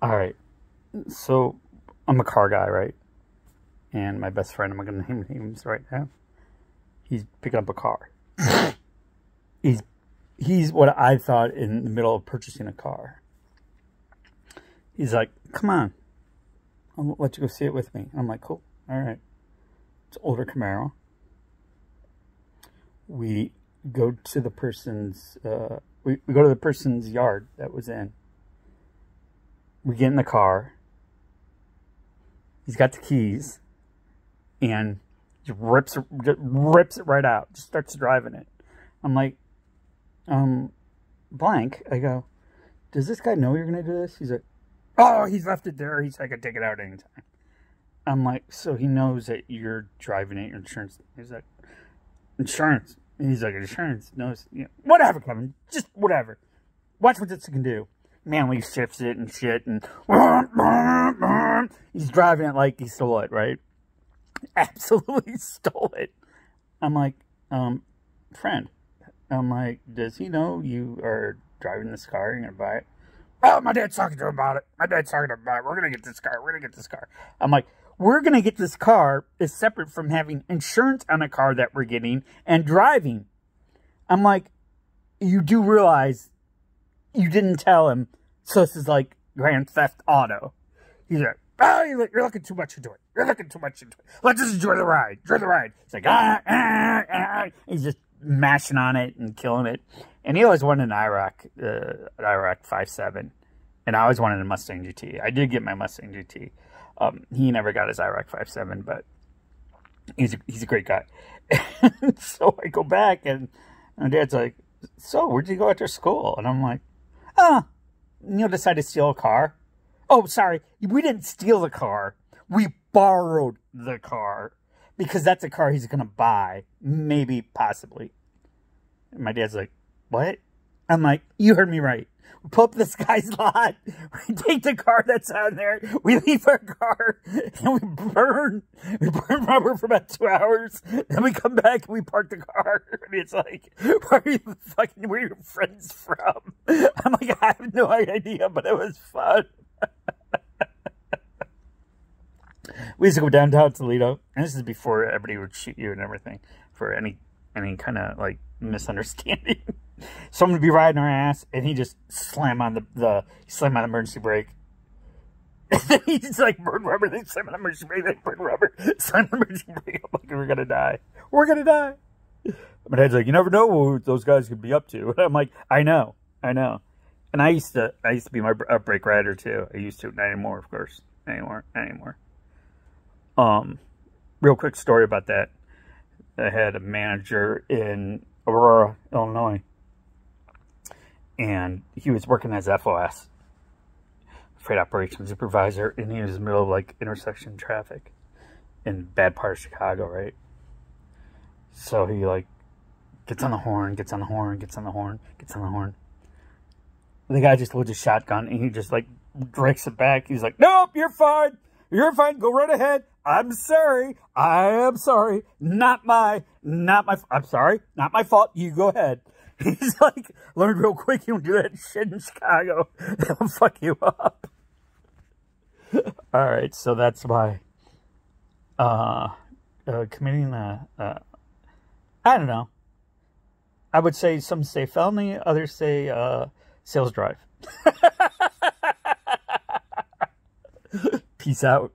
All right. So I'm a car guy, right? And my best friend, I'm going to name names right now. He's picking up a car. he's he's what I thought in the middle of purchasing a car. He's like, "Come on, I'll let you go see it with me." I'm like, "Cool, all right." It's older Camaro. We go to the person's. Uh, we, we go to the person's yard that was in. We get in the car. He's got the keys, and just rips just rips it right out. Just starts driving it. I'm like, um, blank. I go, does this guy know you're gonna do this? He's like, oh, he's left it there. He's like, I can take it out anytime. I'm like, so he knows that you're driving it, your insurance. He's like, insurance. He's like, insurance knows, you know, whatever, Kevin, just whatever. Watch what this can do. Manly shifts it and shit, and he's driving it like he stole it, right? Absolutely stole it. I'm like, um, friend. I'm like, does he know you are driving this car? You're gonna buy it? Oh, my dad's talking to him about it. My dad's talking about it. We're gonna get this car. We're gonna get this car. I'm like, we're to get this car is separate from having insurance on a car that we're getting and driving. I'm like, you do realize you didn't tell him. So this is like Grand Theft Auto. He's like, oh, you're looking too much into it. You're looking too much into it. Let's just enjoy the ride. Enjoy the ride. He's like, ah, ah, ah. He's just mashing on it and killing it. And he always wanted an IROC, uh, an IROC 5.7. And I always wanted a Mustang GT. I did get my Mustang GT. Um, he never got his IROC 5.7, but he's a, he's a great guy. so I go back and my dad's like, so where'd you go after school? And I'm like, ah, Neil decided to steal a car. Oh, sorry. We didn't steal the car. We borrowed the car because that's a car he's going to buy. Maybe, possibly. And my dad's like, what? I'm like, you heard me right. We pull up this guy's lot. We take the car that's on there. We leave our car and we burn. We burn rubber for about two hours. Then we come back and we park the car. And it's like, where are you fucking, where are your friends from? I'm like, I have no idea, but it was fun. we used to go downtown Toledo, and this is before everybody would shoot you and everything for any any kind of like misunderstanding. Someone would be riding our ass, and he just slam on the the slam on the emergency brake. He's like burn rubber. They slam on the emergency brake. They burn rubber. Slam on the emergency brake. I'm like, we're gonna die. We're gonna die. My dad's like, you never know what those guys could be up to. And I'm like, I know, I know. And I used to, I used to be my brake rider too. I used to, not anymore, of course, anymore, anymore. Um, real quick story about that. I had a manager in Aurora, Illinois, and he was working as FOS, freight operations supervisor, and he was in the middle of like intersection traffic in bad part of Chicago, right? So he like gets on the horn, gets on the horn, gets on the horn, gets on the horn. The guy just loads a shotgun and he just like breaks it back. He's like, "Nope, you're fine. You're fine. Go right ahead. I'm sorry. I am sorry. Not my, not my, I'm sorry. Not my fault. You go ahead." He's like, learn real quick. You don't do that shit in Chicago. They'll fuck you up. All right, so that's why uh, uh, committing a, uh, I don't know. I would say some say felony, others say uh, sales drive. Peace out.